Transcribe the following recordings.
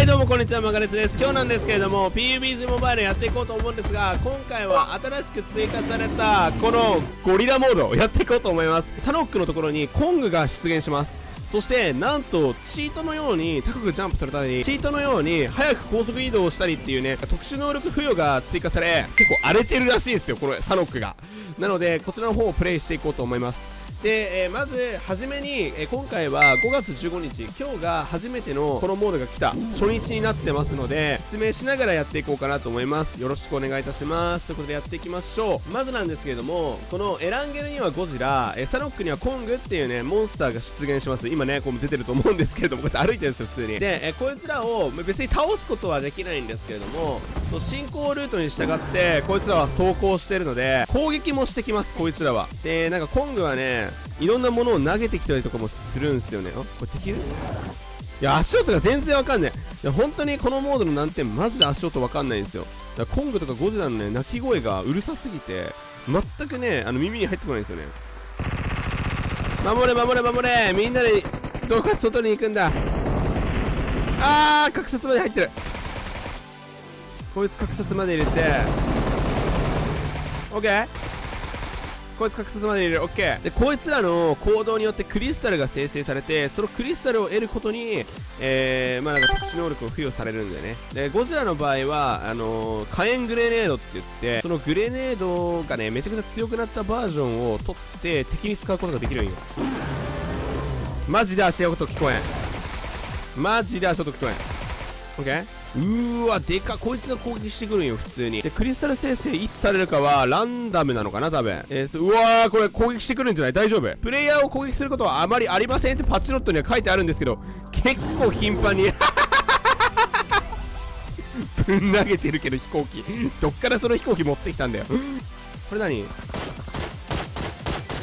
はいどうもこんにちはマガレツです。今日なんですけれども PUBG モバイルやっていこうと思うんですが今回は新しく追加されたこのゴリラモードをやっていこうと思います。サノックのところにコングが出現します。そしてなんとチートのように高くジャンプ取れたりチートのように早く高速移動したりっていうね特殊能力付与が追加され結構荒れてるらしいですよこれサノックが。なのでこちらの方をプレイしていこうと思います。で、えー、まず初めに、えー、今回は5月15日今日が初めてのこのモードが来た初日になってますので説明しながらやっていこうかなと思います。よろしくお願いいたします。ということでやっていきましょう。まずなんですけれどもこのエランゲルにはゴジラ、えー、サノックにはコングっていうねモンスターが出現します。今ねこう出てると思うんですけれどもこうやって歩いてるんですよ普通に。で、えこいつらを別に倒すことはできないんですけれども進行ルートに従ってこいつらは走行してるので攻撃もしてきますこいつらは。でなんかコングはねいろんなものを投げてきたりとかもするんすよね。あこれできる？いや足音が全然わかんない。いや本当にこのモードの難点マジで足音わかんないんですよ。だからコングとかゴジラのね鳴き声がうるさすぎて全くねあの耳に入ってこないんですよね。守れ守れ守れ！みんなでどうか外に行くんだ。あー格殺まで入ってる。こいつ格殺まで入れて。OK こいつ格殺まで入れる。オッケー。でこいつらの行動によってクリスタルが生成されてそのクリスタルを得ることにえー、まあなんか特殊能力を付与されるんだよね。でゴジラの場合はあのー、火炎グレネードって言ってそのグレネードがねめちゃくちゃ強くなったバージョンを取って敵に使うことができるんよ。マジで足音聞こえん。マジで足音聞こえん。オッケー？うーわでかこいつが攻撃してくるんよ普通に。でクリスタル生成いつされるかはランダムなのかな多分。えー、うわーこれ攻撃してくるんじゃない？大丈夫？プレイヤーを攻撃することはあまりありませんってパッチノットには書いてあるんですけど結構頻繁に ぶん投げてるけど飛行機。どっからその飛行機持ってきたんだよ。これ何？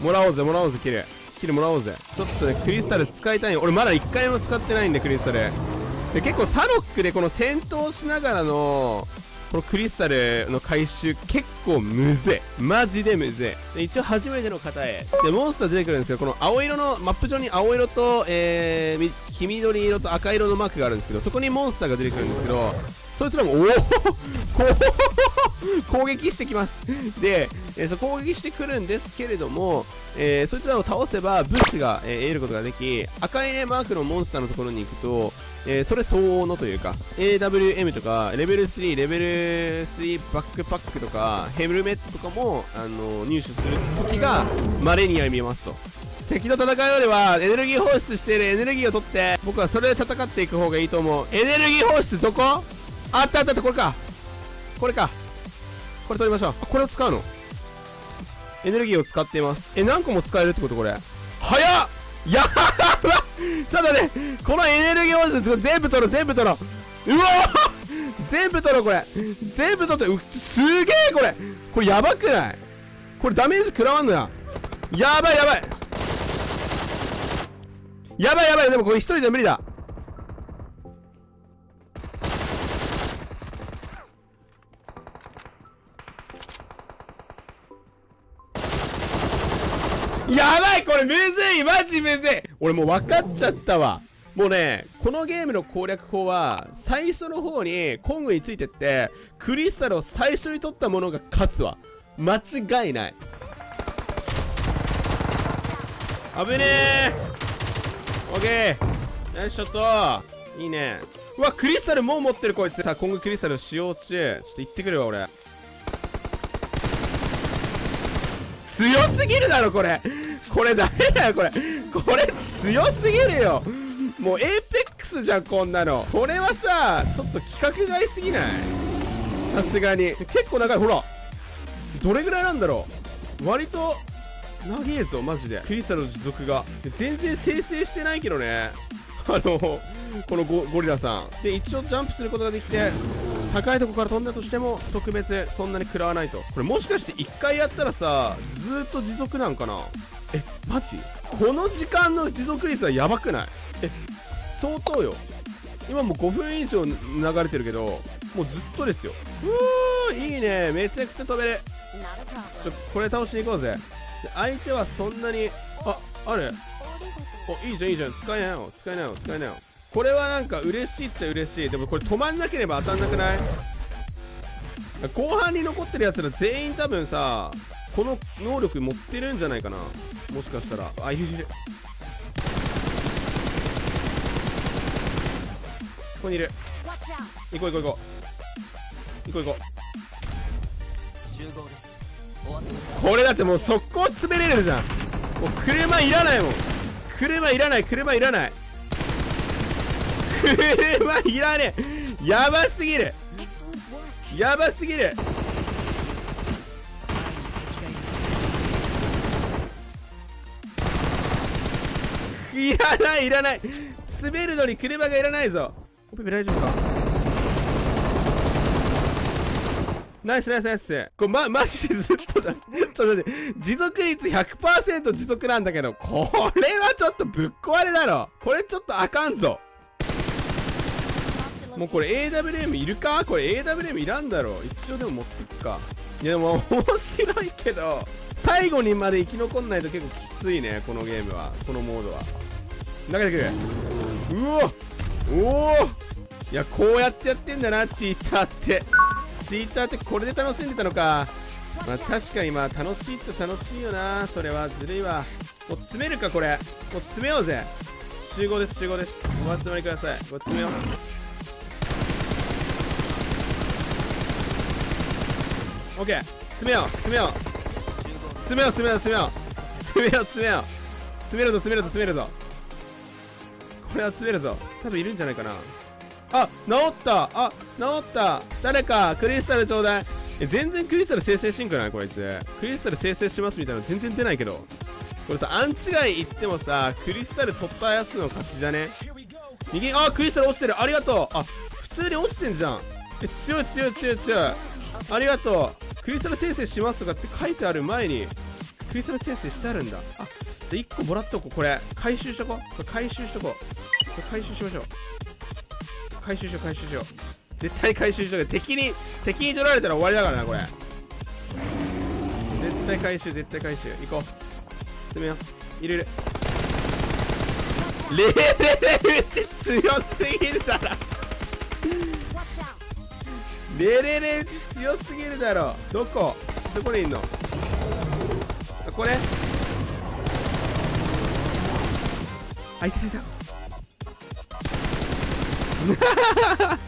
もらおうぜもらおうぜキル。キルもらおうぜ。ちょっとねクリスタル使いたい。俺まだ1回も使ってないんでクリスタル。で結構サロックでこの戦闘しながらのこのクリスタルの回収結構むずい。マジでむずい。一応初めての方へ。でモンスター出てくるんですけどこの青色のマップ上に青色と、えー、黄緑色と赤色のマークがあるんですけどそこにモンスターが出てくるんですけどそいつらもおお 攻撃してきます。で、えー、そ攻撃してくるんですけれども、えー、そいつらを倒せば物資が、えー、得ることができ赤い、ね、マークのモンスターのところに行くと、えー、それ相応のというか AWM とかレベル3レベル3バックパックとかヘルメットとかも、あの入手する時が稀には見えますと。敵と戦うよりはエネルギー放出しているエネルギーを取って僕はそれで戦っていく方がいいと思う。エネルギー放出どこ？あったあったあったこれか。これか。これ取りましょう。これを使うの？エネルギーを使っています。え何個も使えるってことこれ？早っ！やばちょっとねこのエネルギー温泉全部取ろう全部取ろう。うわ！全部取ろうこれ。全部取ってうすげえこれ。これやばくない？これダメージ食らわんのや。やばいやばい。やばいやばい。でもこれ一人じゃ無理だ。やばいこれむずいマジむずい俺もう分かっちゃったわもうね、このゲームの攻略法は、最初の方にコングについてって、クリスタルを最初に取ったものが勝つわ。間違いない。危ねえオッケーナイスショットいいね。うわ、クリスタルもう持ってるこいつ。さあ、コングクリスタル使用中。ちょっと行ってくるわ、俺。強すぎるだろこれ。これダメだよこれ。これ強すぎるよ。もうエーペックスじゃんこんなの。これはさちょっと規格外すぎない？さすがに。結構長い。ほらどれぐらいなんだろう？割と長えぞマジで。クリスタルの持続が。全然生成してないけどね。あのこのゴリラさん。で一応ジャンプすることができて。高いとこから飛んだとしても特別そんなに食らわないと。これもしかして1回やったらさずっと持続なんかな？えマジ？この時間の持続率はやばくない？え相当よ。今もう5分以上流れてるけどもうずっとですよ。うーいいね。めちゃくちゃ飛べる。ちょこれ倒しに行こうぜ。相手はそんなにああるおいいじゃんいいじゃん。使えないよ使えないよ使えないよ。これはなんか嬉しいっちゃ嬉しい。でもこれ止まんなければ当たんなくない？後半に残ってるやつら全員多分さこの能力持ってるんじゃないかな。もしかしたら。あいるいる。ここにいる。行こう行こう行こう。行こう行こう。これだってもう速攻詰めれるじゃん。もう車いらないもん。車いらない車いらない。車いらねえ。やばすぎる。やばすぎる。いらないいらない。滑るのに車がいらないぞ。オペペ大丈夫か？ナイスナイスナイス。これま、マジでずっとじゃんちょっと待って。持続率100%持続なんだけどこれはちょっとぶっ壊れだろ。これちょっとあかんぞもうこれ AWM いるか？これ AWM いらんだろ一応でも持ってくか。いやでも 面白いけど最後にまで生き残んないと結構きついねこのゲームは。このモードは。投げてくるうおおお。いやこうやってやってんだなチーターって。チーターってこれで楽しんでたのか。まあ確かにまあ楽しいっちゃ楽しいよな。それはずるいわ。もう詰めるかこれ。もう詰めようぜ。集合です集合です。お集まりください。これ詰めようオッケー詰めよう。詰めよう。詰めよう詰めよう詰めよう。詰めよう詰めよう。詰めるぞ詰めるぞ詰めるぞ。これは詰めるぞ。多分いるんじゃないかな。あ治った。あ治った。誰かクリスタルちょうだい。え全然クリスタル生成しんくない？こいつ。クリスタル生成しますみたいなの全然出ないけど。これさアンチ外行ってもさクリスタル取ったやつの勝ちだね？右あクリスタル落ちてる。ありがとう。あ普通に落ちてんじゃん。え強い強い強い強い。ありがとう。クリスタル生成しますとかって書いてある前にクリスタル生成してあるんだ。あじゃあ1個もらっとこうこれ。回収しとこう。これ回収しとこう。これ回収しましょう。回収しよう回収しよう。絶対回収しとけ敵に敵に取られたら終わりだからなこれ。絶対回収絶対回収。行こう。詰めよう。入れる。レベル打ち強すぎるだろ。レレレ打ち強すぎるだろ。どこ？どこにいんの？これ？あいたいた。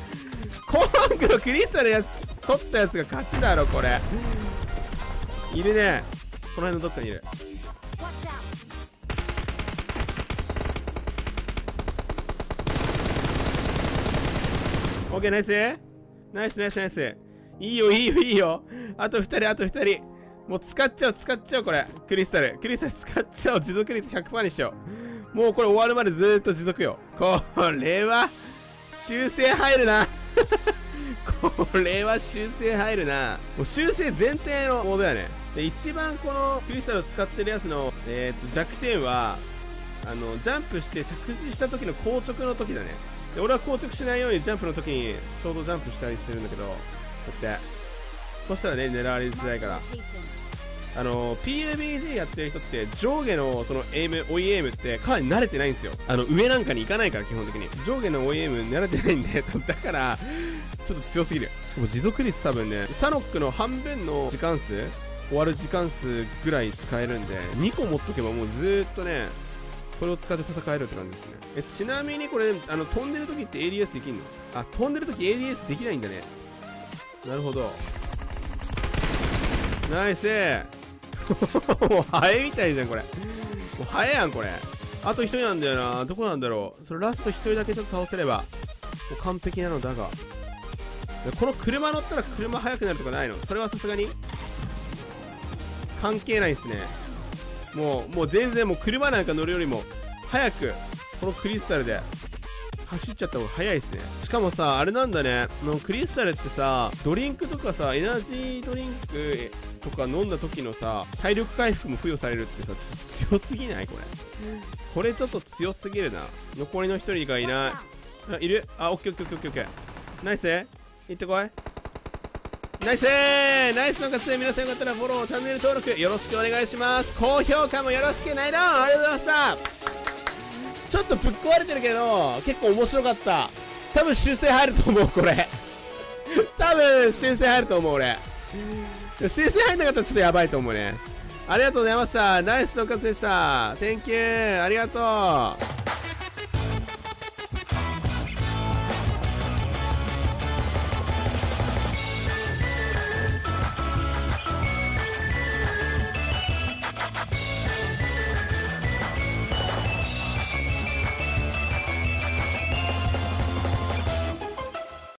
コロングのクリスタルやつ取ったやつが勝ちだろこれ。いるね。この辺のどっかにいる。オッケーナイス。ナイスナイスナイスいいよいいよいいよ。あと2人あと2人。もう使っちゃおう使っちゃおうこれ。クリスタル。クリスタル使っちゃおう持続率100%にしよう。もうこれ終わるまでずーっと持続よ。これは修正入るな。これは修正入るな。もう修正前提のモードやね。で一番このクリスタルを使ってるやつの、えー、と弱点はあのジャンプして着地した時の硬直の時だね。で俺は硬直しないようにジャンプの時にちょうどジャンプしたりしてるんだけどこうやって。そしたらね狙われづらいから。あの PUBG やってる人って上下のそのエイム追いエイムってかなり慣れてないんですよ。あの上なんかに行かないから基本的に。上下の追いエイム慣れてないんで。だからちょっと強すぎる。しかも持続率多分ねサノックの半分の時間数終わる時間数ぐらい使えるんで2個持っとけばもうずーっとねこれを使って戦えるって感じですね。えちなみにこれあの飛んでる時って ADS できんの？あ飛んでる時 ADS できないんだね。なるほど。ナイス！もうハエみたいじゃんこれ。もうハエやんこれ。あと1人なんだよな。どこなんだろう？それラスト1人だけちょっと倒せれば。もう完璧なのだが。この車乗ったら車速くなるとかないの？それはさすがに。関係ないっすね。もうもう全然もう車なんか乗るよりも早くこのクリスタルで走っちゃった方が早いですね。しかもさあれなんだね。のクリスタルってさドリンクとかさエナジードリンクとか飲んだ時のさ体力回復も付与されるってさ強すぎないこれ？これちょっと強すぎるな。残りの1人がいない。あいる？あオッケーオッケーオッケーオッケー。ナイス。行ってこいナイス!ナイスの活躍皆さんよかったらフォローチャンネル登録よろしくお願いします。高評価もよろしくないな。ありがとうございました。ちょっとぶっ壊れてるけど結構面白かった。多分修正入ると思うこれ。多分修正入ると思う俺。修正入んなかったらちょっとやばいと思うね。ありがとうございました。ナイス統括でした。Thank you ありがとう。